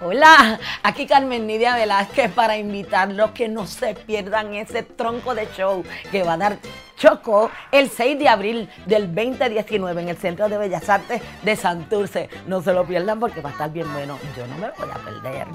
Hola, aquí Carmen Nidia Velázquez para invitarlos que no se pierdan ese tronco de show que va a dar Choco el 6 de abril del 2019 en el Centro de Bellas Artes de Santurce. No se lo pierdan porque va a estar bien bueno. Yo no me lo voy a perder.